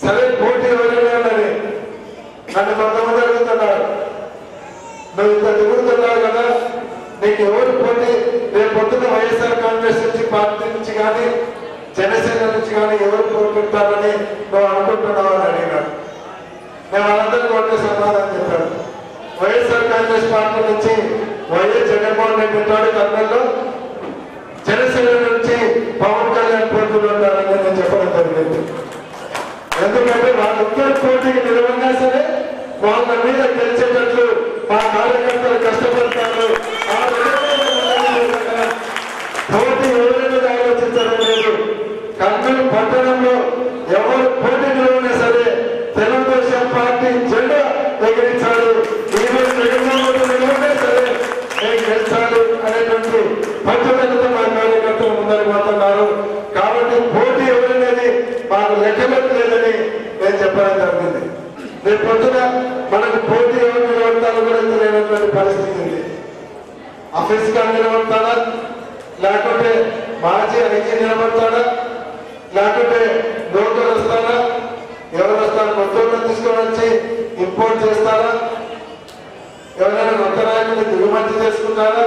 సరే కోటి రోజులేనని నన్ను కొంతమంది అడుగుతున్నారు. నువ్వు ఇంత తిరుగుతున్నావు కదా నీకు ఎవరు పోటీ? రేపు పొద్దున్న వైఎస్ఆర్ కాంగ్రెస్ నుంచి పార్టీ నుంచి కానీ జనసేన నుంచి కానీ ఎవరు కోరుకుంటారని నువ్వు అనుకుంటున్నావు అని అడిగినాడు మేము వాళ్ళందరికీ ఒకటే సమాధానం చెప్పాడు వైఎస్ఆర్ కాంగ్రెస్ పార్టీ నుంచి వైఎస్ జగన్మోహన్ రెడ్డి ఉంటాడు కర్నూలు జనసేన పార్టీకి పోటీకి నిలవన్నా సరే వాళ్ళ మీద గెలిచేటట్లు మా కార్యకర్తలు కష్టపడతారు. కాబట్టి విధంగా ఎవరి మీద ఆలోచించడం లేదు. కర్నూలు పట్టణంలో ఎవరు పోటీ రేపు పొద్దున మనకు పోటీ ఎవరు నిలబడతారో కూడా తెలియనటువంటి పరిస్థితి ఉంది. ఆఫీస్గా నిలబడతాడా? లేకుంటే మాజీ ఐజీ నిలబడతాడా? లేకుంటే లోకల్ వస్తారా ఎవరు వస్తారు? మొత్తం తీసుకొని వచ్చి ఇంపోర్ట్ చేస్తారా? ఎవరైనా కొత్త నాయకులు దిగుమతి చేసుకుంటారా?